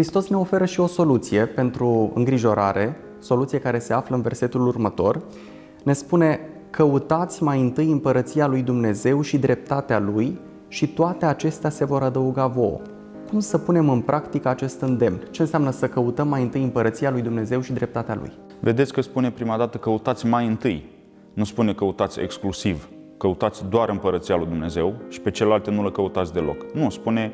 Hristos ne oferă și o soluție pentru îngrijorare, soluție care se află în versetul următor. Ne spune, căutați mai întâi împărăția lui Dumnezeu și dreptatea lui și toate acestea se vor adăuga vouă. Cum să punem în practică acest îndemn? Ce înseamnă să căutăm mai întâi împărăția lui Dumnezeu și dreptatea lui? Vedeți că spune prima dată căutați mai întâi. Nu spune căutați exclusiv. Căutați doar împărăția lui Dumnezeu și pe celelalte nu le căutați deloc. Nu, spune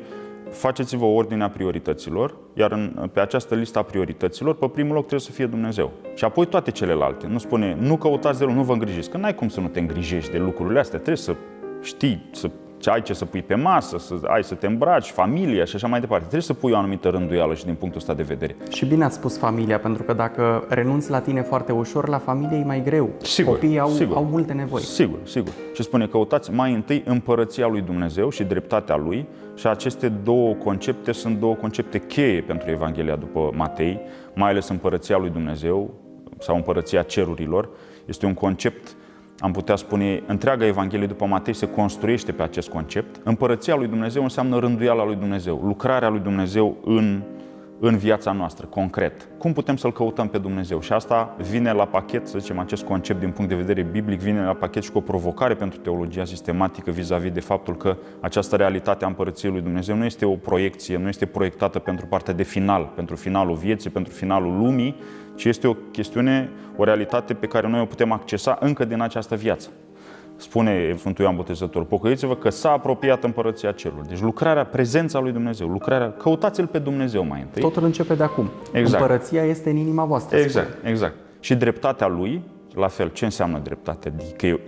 faceți-vă ordinea priorităților, iar în, pe această listă a priorităților, pe primul loc trebuie să fie Dumnezeu. Și apoi toate celelalte. Nu spune, nu căutați de nu vă îngrijiți, că n-ai cum să nu te îngrijești de lucrurile astea, trebuie să știi, să ce ai ce să pui pe masă, să ai să te îmbraci, familia și așa mai departe. Trebuie să pui o anumită rânduială și din punctul ăsta de vedere. Și bine ați spus familia, pentru că dacă renunți la tine foarte ușor, la familie e mai greu. Sigur, Copiii au, sigur. au multe nevoi. Sigur, sigur. Și spune, căutați mai întâi împărăția lui Dumnezeu și dreptatea lui și aceste două concepte sunt două concepte cheie pentru Evanghelia după Matei, mai ales împărăția lui Dumnezeu sau împărăția cerurilor. Este un concept am putea spune, întreaga Evanghelie după Matei se construiește pe acest concept. Împărăția lui Dumnezeu înseamnă rânduiala lui Dumnezeu, lucrarea lui Dumnezeu în, în viața noastră, concret. Cum putem să-L căutăm pe Dumnezeu? Și asta vine la pachet, să zicem, acest concept din punct de vedere biblic, vine la pachet și cu o provocare pentru teologia sistematică vis-a-vis de faptul că această realitate a Împărăției lui Dumnezeu nu este o proiecție, nu este proiectată pentru partea de final, pentru finalul vieții, pentru finalul lumii, ci este o chestiune, o realitate pe care noi o putem accesa încă din această viață. Spune Sfântul Ioan Botezător, pocăiți-vă că s-a apropiat împărăția cerului. Deci lucrarea, prezența lui Dumnezeu, lucrarea, căutați-L pe Dumnezeu mai întâi. Totul începe de acum. Exact. Împărăția este în inima voastră. Exact, spune. exact. Și dreptatea Lui, la fel, ce înseamnă dreptatea?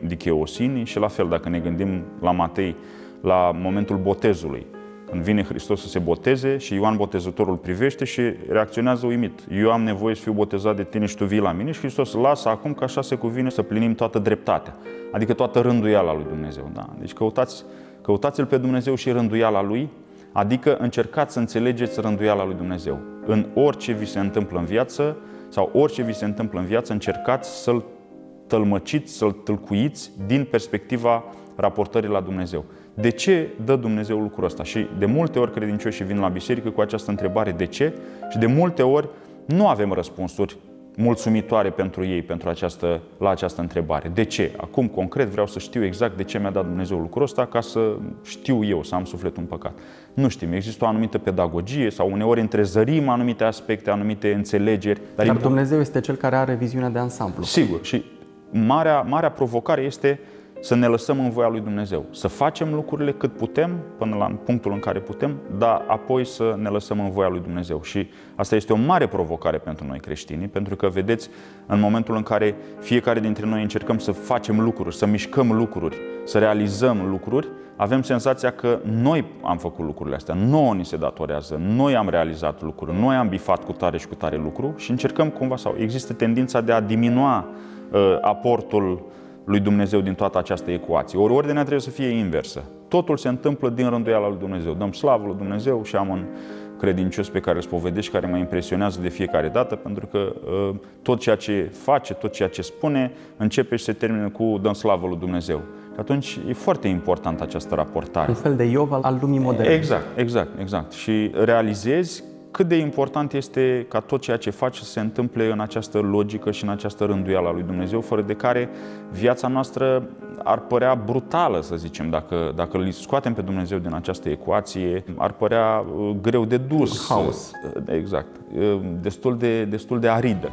Dicheosini și la fel, dacă ne gândim la Matei, la momentul botezului, când vine Hristos să se boteze și Ioan Botezătorul privește și reacționează uimit. Eu am nevoie să fiu botezat de tine și tu vii la mine și Hristos lasă acum că așa se cuvine să plinim toată dreptatea, adică toată rânduiala lui Dumnezeu. Da? Deci căutați, căutați-L pe Dumnezeu și rânduiala Lui, adică încercați să înțelegeți rânduiala lui Dumnezeu. În orice vi se întâmplă în viață sau orice vi se întâmplă în viață, încercați să-L tălmăciți, să-L tâlcuiți din perspectiva raportării la Dumnezeu. De ce dă Dumnezeu lucrul ăsta? Și de multe ori credincioșii vin la biserică cu această întrebare de ce și de multe ori nu avem răspunsuri mulțumitoare pentru ei pentru această, la această întrebare. De ce? Acum, concret, vreau să știu exact de ce mi-a dat Dumnezeu lucrul ăsta ca să știu eu, să am sufletul împăcat. Nu știm, există o anumită pedagogie sau uneori întrezărim anumite aspecte, anumite înțelegeri. Dar, dar Dumnezeu este Cel care are viziunea de ansamblu. Sigur. Și marea, marea provocare este să ne lăsăm în voia lui Dumnezeu, să facem lucrurile cât putem, până la punctul în care putem, dar apoi să ne lăsăm în voia lui Dumnezeu. Și asta este o mare provocare pentru noi creștini, pentru că, vedeți, în momentul în care fiecare dintre noi încercăm să facem lucruri, să mișcăm lucruri, să realizăm lucruri, avem senzația că noi am făcut lucrurile astea, nouă ni se datorează, noi am realizat lucruri, noi am bifat cu tare și cu tare lucru și încercăm cumva, sau există tendința de a diminua uh, aportul lui Dumnezeu din toată această ecuație. Ori ordinea trebuie să fie inversă. Totul se întâmplă din rânduiala lui Dumnezeu. Dăm slavă lui Dumnezeu și am un credincios pe care îl spovedești, care mă impresionează de fiecare dată, pentru că uh, tot ceea ce face, tot ceea ce spune, începe și se termină cu dăm slavă lui Dumnezeu. Și atunci e foarte importantă această raportare. Un fel de Iov al lumii moderne. Exact, exact, exact. Și realizezi cât de important este ca tot ceea ce faci să se întâmple în această logică și în această rânduială a lui Dumnezeu, fără de care viața noastră ar părea brutală, să zicem, dacă, dacă îl scoatem pe Dumnezeu din această ecuație, ar părea uh, greu de dus. Haos. Exact. Uh, destul de, destul de aridă.